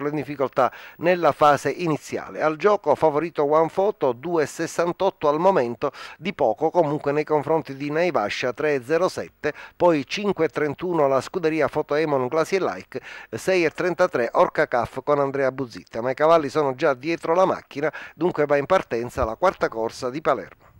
in difficoltà nella fase iniziale. Al gioco favorito One Photo 2,68 al momento, di poco comunque nei confronti di Naivascia 3,07, poi 5,31 la scuderia Photo Emon Glacier Like, 6,33 Orca Caff con Andrea Buzzitta, ma i cavalli sono già dietro la macchina, dunque va in partenza la quarta corsa di Palermo.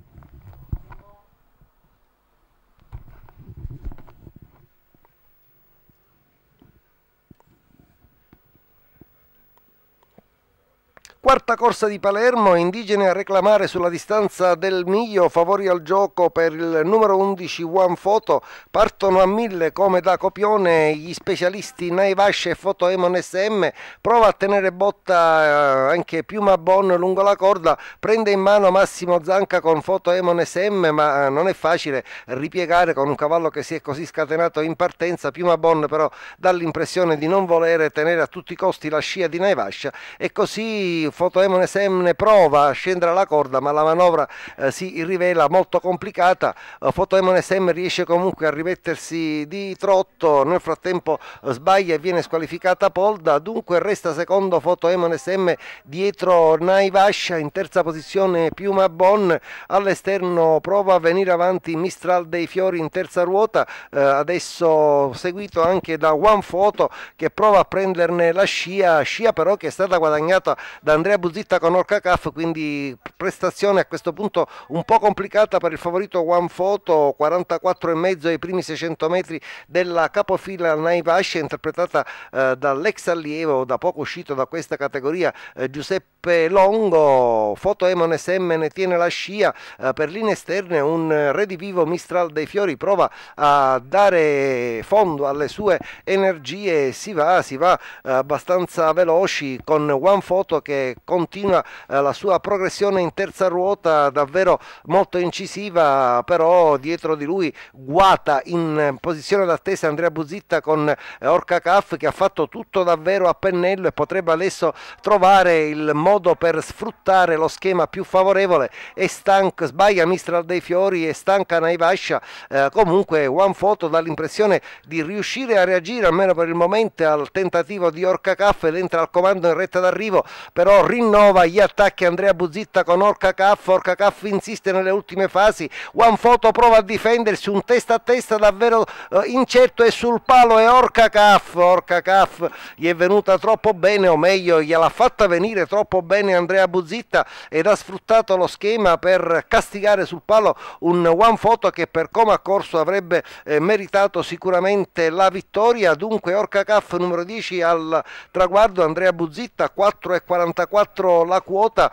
Quarta corsa di Palermo, indigene a reclamare sulla distanza del miglio, favori al gioco per il numero 11 One Photo, partono a mille come da copione gli specialisti Naivasce e Foto Emon SM, prova a tenere botta eh, anche Piuma Bon lungo la corda, prende in mano Massimo Zanca con Foto Emon SM, ma eh, non è facile ripiegare con un cavallo che si è così scatenato in partenza, Piuma Bon però dà l'impressione di non volere tenere a tutti i costi la scia di Naivascia e così Fotoemone Sem prova a scendere alla corda ma la manovra eh, si rivela molto complicata. Eh, Fotoemone Sem riesce comunque a rimettersi di trotto. Nel frattempo eh, sbaglia e viene squalificata Polda. Dunque resta secondo Fotoemone Sem dietro Naivascia in terza posizione Piuma Bon all'esterno prova a venire avanti Mistral dei Fiori in terza ruota. Adesso seguito anche da One Photo che prova a prenderne la scia scia però che è stata guadagnata da Andrea Buzitta con Orca Caff, quindi prestazione a questo punto un po' complicata per il favorito One Photo, 44,5 ai primi 600 metri della capofila Naivascia, interpretata eh, dall'ex allievo da poco uscito da questa categoria eh, Giuseppe Longo, Foto Emon SM ne tiene la scia, eh, per linee esterne un redivivo Mistral dei Fiori prova a dare fondo alle sue energie, si va, si va eh, abbastanza veloci con One Photo che continua eh, la sua progressione in terza ruota davvero molto incisiva, però dietro di lui guata in posizione d'attesa Andrea Buzitta con eh, Orca Caff che ha fatto tutto davvero a pennello e potrebbe adesso trovare il modo per sfruttare lo schema più favorevole. E stanca, sbaglia Mistral dei Fiori e stanca Naivascia, eh, comunque One Photo dà l'impressione di riuscire a reagire almeno per il momento al tentativo di Orca Caff ed entra al comando in retta d'arrivo, però rinnova gli attacchi. Andrea Buzitta con Orca Caff, Orca Caff insiste nelle ultime fasi, One Photo prova a difendersi, un testa a testa davvero eh, incerto e sul palo è Orca Caff, Orca Caff gli è venuta troppo bene o meglio gliel'ha fatta venire troppo bene Andrea Buzitta ed ha sfruttato lo schema per castigare sul palo un One Photo che per come ha corso avrebbe eh, meritato sicuramente la vittoria, dunque Orca Caff numero 10 al traguardo Andrea Buzitta 4 e 44 4 la quota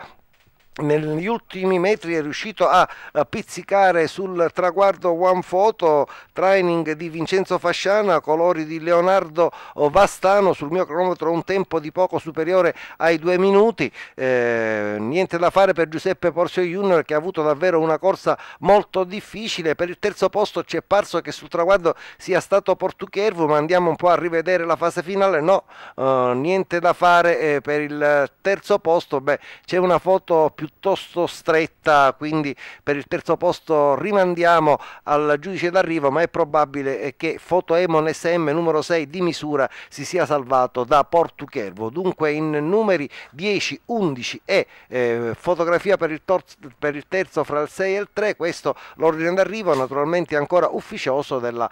negli ultimi metri è riuscito a, pizzicare sul traguardo One Photo training di Vincenzo Fasciana colori di Leonardo Vastano sul mio cronometro un tempo di poco superiore ai due minuti. Eh, niente da fare per Giuseppe Porzio Junior che ha avuto davvero una corsa molto difficile. Per il terzo posto ci è parso che sul traguardo sia stato Portuchervo ma andiamo un po' a rivedere la fase finale. No eh, niente da fare eh, per il terzo posto. Beh c'è una foto più piuttosto stretta, quindi per il terzo posto rimandiamo al giudice d'arrivo, ma è probabile che Foto Emon SM numero 6 di misura si sia salvato da Portuchervo. Dunque in numeri 10, 11 e eh, fotografia per il, per il terzo fra il 6 e il 3, questo l'ordine d'arrivo naturalmente ancora ufficioso della